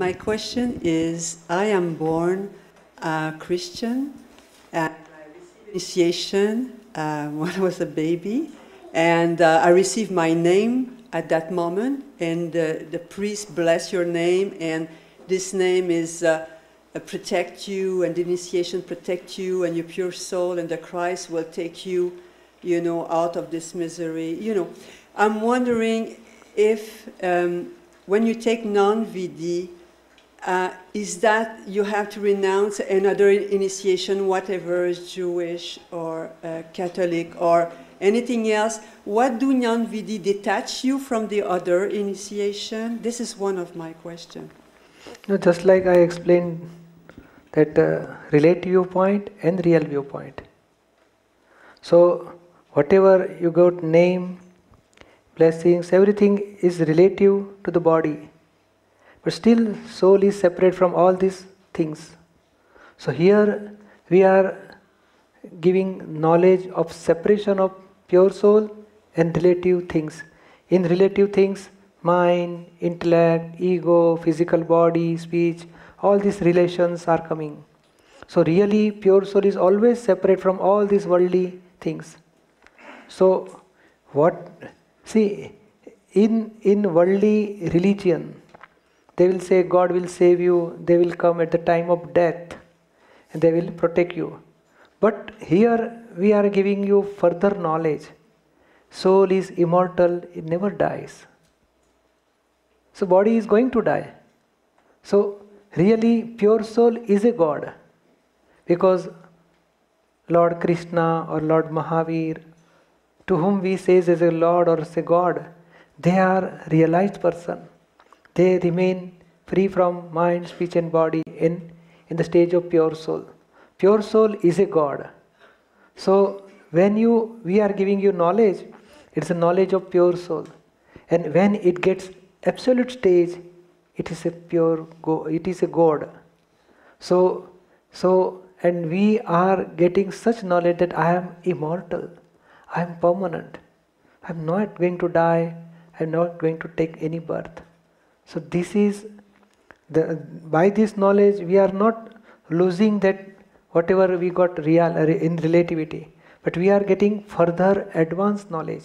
my question is I am born a Christian and I received initiation uh, when I was a baby, and uh, I received my name at that moment, and uh, the priest bless your name, and this name is uh, protect you, and initiation protect you, and your pure soul, and the Christ will take you, you know, out of this misery. You know, I'm wondering if um, when you take Gnan Vidhi, uh, is that you have to renounce another initiation, whatever is Jewish or uh, Catholic or anything else? What do Gnan Vidhi detach you from the other initiation? This is one of my questions. No, just like I explained that uh, relative viewpoint and real viewpoint. So whatever you got name, blessings, everything is relative to the body but still, soul is separate from all these things. So here we are giving knowledge of separation of pure soul and relative things. In relative things, mind, intellect, ego, physical body, speech, all these relations are coming. So really pure soul is always separate from all these worldly things. So what see in in worldly religion they will say, God will save you, they will come at the time of death, and they will protect you. But here we are giving you further knowledge. Soul is immortal, it never dies. So, body is going to die. So, really, pure soul is a God because Lord Krishna or Lord Mahavir, to whom we say as a Lord or as a God, they are realized person they remain free from mind, speech, and body in, in the stage of pure soul. Pure soul is a God. So when you we are giving you knowledge, it's a knowledge of pure soul. And when it gets absolute stage, it is a pure go it is a God. So so and we are getting such knowledge that I am immortal, I am permanent, I am not going to die, I am not going to take any birth. So this is the by this knowledge we are not losing that whatever we got real uh, in relativity, but we are getting further advanced knowledge.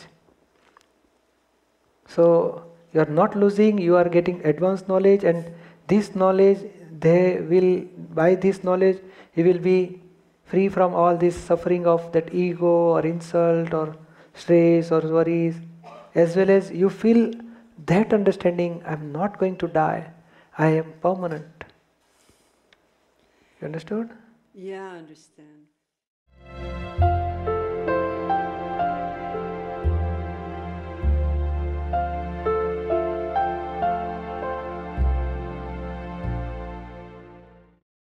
So you are not losing, you are getting advanced knowledge, and this knowledge they will by this knowledge you will be free from all this suffering of that ego or insult or stress or worries as well as you feel that understanding, I'm not going to die, I am permanent. You understood? Yeah, I understand.